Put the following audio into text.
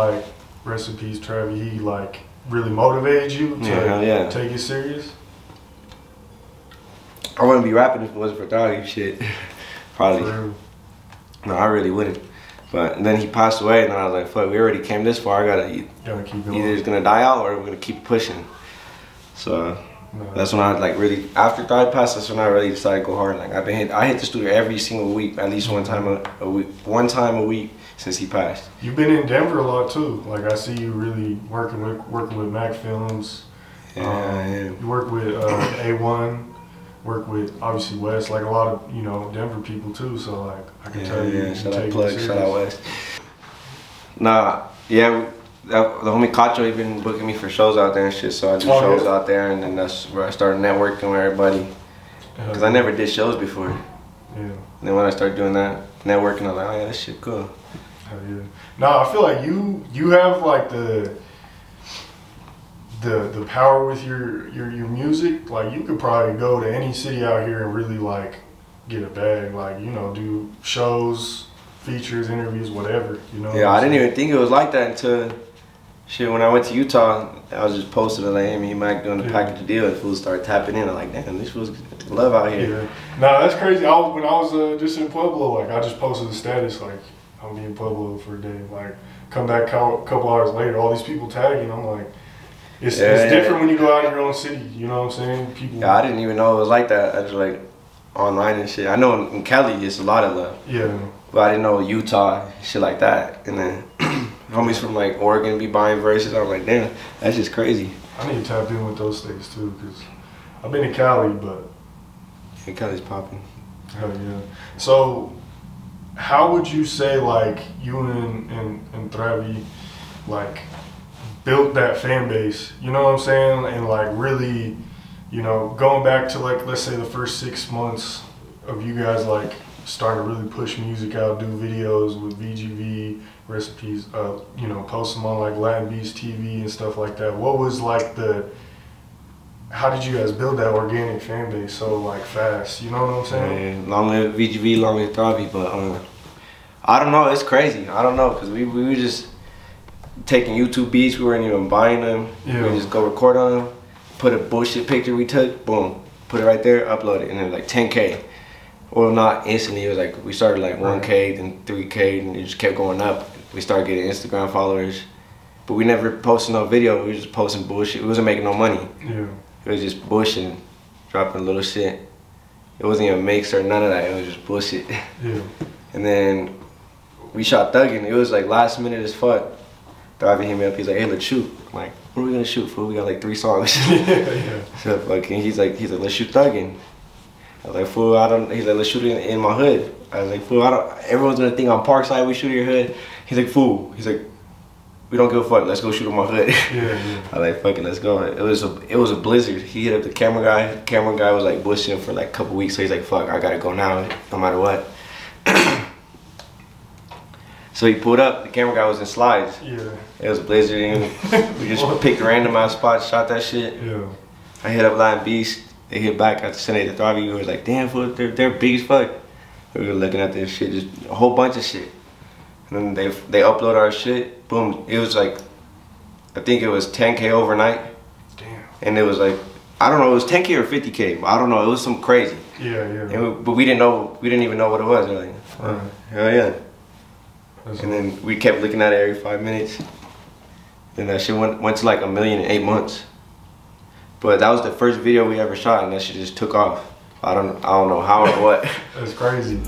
like recipes, Travi, he like really motivated you to Yeah, yeah. take it serious? I wouldn't be rapping if it wasn't for Doggy shit. Probably. No, I really wouldn't. But then he passed away, and I was like, "Fuck, we already came this far. I gotta Gotta keep either going. it's gonna die out or we're gonna keep pushing." So No. that's when I like really after Travi passed. That's when I really decided to go hard. Like I've been hit, I hit the studio every single week, at least one time a, a week, one time a week since he passed. You've been in Denver a lot too. Like I see you really working with working with Mac Films. Yeah, Um, yeah. You work with uh, A1. Work with obviously West, like a lot of you know Denver people too. So like I can Yeah, tell you, yeah, shout out Plug, shout out West. Nah, yeah, that, the homie Chucho he been booking me for shows out there and shit, so I do Oh, shows yeah? out there, and then that's where I started networking with everybody. Oh, Cause I never did shows before. Yeah, And then when I started doing that, networking, I was like, oh yeah, this shit cool. hell yeah. No, I feel like you you have like the the the power with your your your music. Like you could probably go to any city out here and really like get a bag. Like you know, do shows, features, interviews, whatever. You know. Yeah, I didn't even think it was like that until shit. When I went to Utah, I was just posted like Amy Mac doing the Yeah. package deal, and fools started tapping in. I'm like, damn, this was love out here. Yeah. No, that's crazy. I when I was uh, just in Pueblo, like I just posted a status like be in Pueblo for a day. Like come back a couple hours later, all these people tagging. I'm like, it's, Yeah, it's yeah. different when you go out in your own city. You know what I'm saying? People. Yeah, I didn't even know it was like that. I just like online and shit. I know in, in Cali it's a lot of love, Yeah. but I didn't know Utah shit like that. And then homies from like Oregon be buying verses. I'm like, damn, that's just crazy. I need to tap in with those states too, cause I've been to Cali, but And Cali's popping. hell yeah. So, how would you say like you and and, and Travi like built that fan base? You know what I'm saying? And like really, you know, going back to like let's say the first six months of you guys like starting to really push music out, do videos with VGV recipes, uh, you know, post them on like Latin Beast TV and stuff like that. What was like the how did you guys build that organic fan base so like fast? You know what I'm saying? And long live VGV, long live Travi. But um, I don't know. It's crazy. I don't know because we we were just taking YouTube beats. We weren't even buying them. Yeah. We just go record on them. Put a bullshit picture we took. Boom. Put it right there. Upload it, and then like 10k. Well, not instantly. It was like we started like 1k, then 3k, and it just kept going up. We started getting Instagram followers, but we never posted no video. We were just posting bullshit. We wasn't making no money. Yeah. It was just bullshit, dropping a little shit. It wasn't even mix or none of that. It was just bullshit. Yeah. And then we shot Thuggin. It was like last minute as fuck. Thriving hit me up. He's like, "Hey, let's shoot." I'm like, "What are we gonna shoot for? We got like three songs." yeah, yeah. so fucking, he's like, he's like, "Let's shoot Thuggin." I was like, "Fool, I don't." He's like, "Let's shoot it in, in my hood." I was like, "Fool, I don't." Everyone's gonna think on Parkside. We shoot in your hood. He's like, "Fool." He's like, "We don't give a fuck. Let's go shoot in my hood." Yeah, yeah. I like fucking let's go. It was a it was a blizzard. He hit up the camera guy. The camera guy was like bushing for like a couple weeks, so he's like, "Fuck, I gotta go now, no matter what." so he pulled up. The camera guy was in slides. Yeah. It was a blizzard, and we just picked random ass spots, shot that shit. Yeah. I hit up Latin Beast. They hit back after sending it to Travi. We was like, "Damn, fool, they're they're big as fuck." We were looking at this shit, just a whole bunch of shit. And then they they upload our shit. Boom! It was like, I think it was 10k overnight Damn. and it was like I don't know, it was 10k or 50k, but I don't know, it was some crazy. Yeah, yeah. And we, but we didn't know, we didn't even know what it was. We're like, oh, Right. hell yeah! That's And then we kept looking at it every five minutes. Then that shit went went to like a million in eight months. But that was the first video we ever shot, and that shit just took off. I don't I don't know how or what. That's crazy.